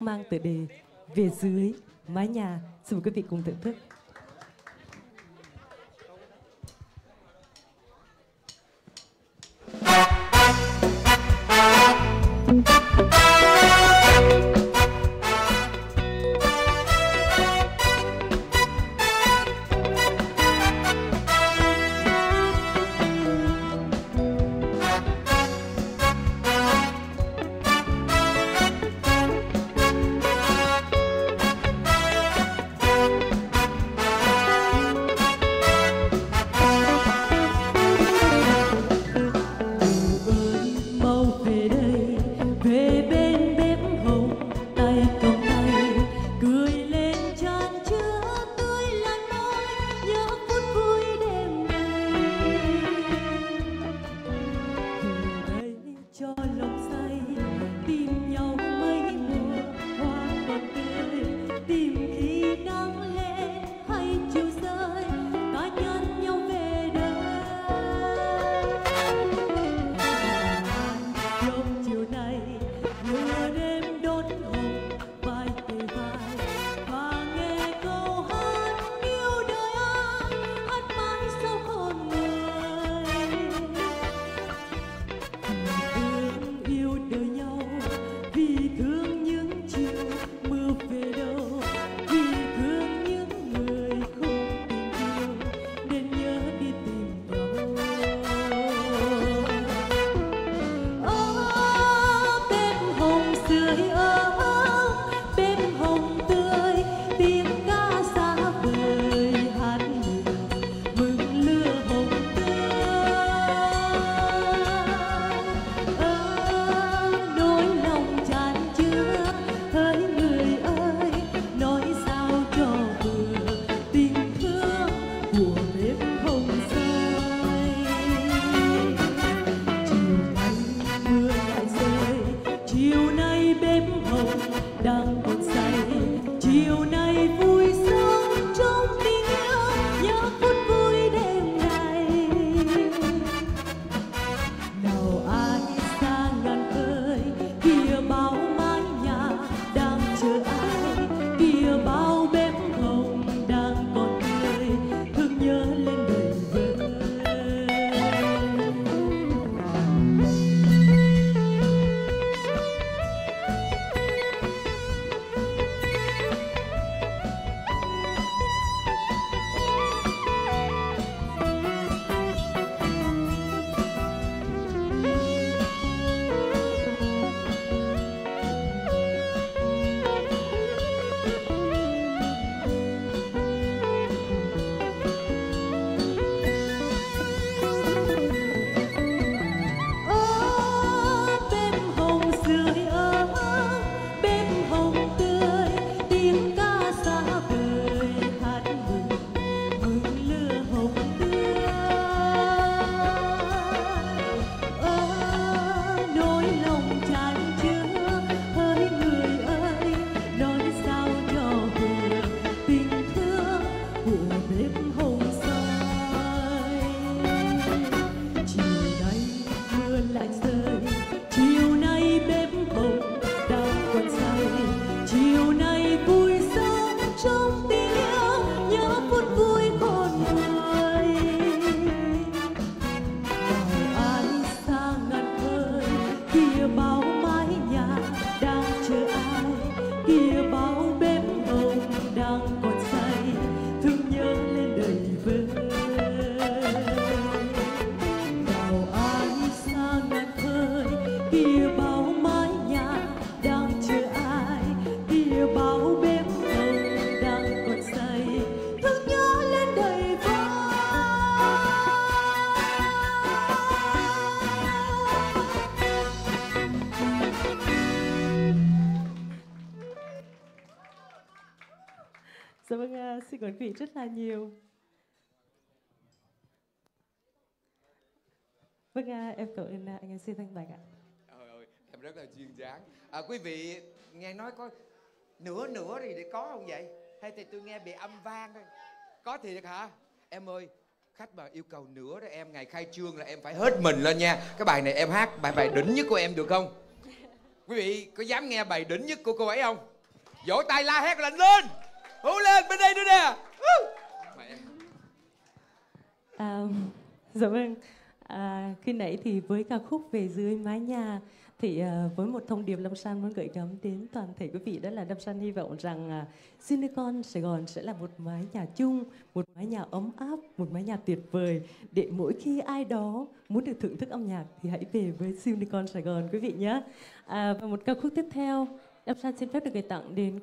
mang tựa đề Về dưới mái nhà. Xin mời quý vị cùng thưởng thức. đang Dạ vâng, à, xin quý vị rất là nhiều. Vâng, à, em cảm ơn à, anh em xin Thanh Bạch ạ. Trời ơi, em rất là duyên dáng. À, quý vị nghe nói có nửa nửa thì để có không vậy? Hay thì tôi nghe bị âm vang thôi. Có thì được hả? Em ơi, khách mà yêu cầu nửa đó em ngày khai trương là em phải hết mình lên nha. Cái bài này em hát bài bài đỉnh nhất của em được không? Quý vị có dám nghe bài đỉnh nhất của cô ấy không? Vỗ tay la hét lên lên! Hú lên bên đây nữa nè. À, dạ vâng. À, khi nãy thì với ca khúc về dưới mái nhà thì à, với một thông điệp Lâm San muốn gửi gắm đến toàn thể quý vị đó là Lâm San hy vọng rằng à, Silicon Sài Gòn sẽ là một mái nhà chung, một mái nhà ấm áp, một mái nhà tuyệt vời để mỗi khi ai đó muốn được thưởng thức âm nhạc thì hãy về với Silicon Sài Gòn quý vị nhé. À, và một ca khúc tiếp theo Lâm San xin phép được gửi tặng đến quý